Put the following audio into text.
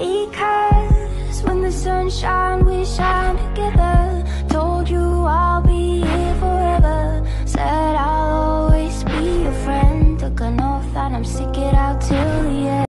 Because when the sun shines, we shine together. Told you I'll be here forever. Said I'll always be your friend. Took an oath that I'm sticking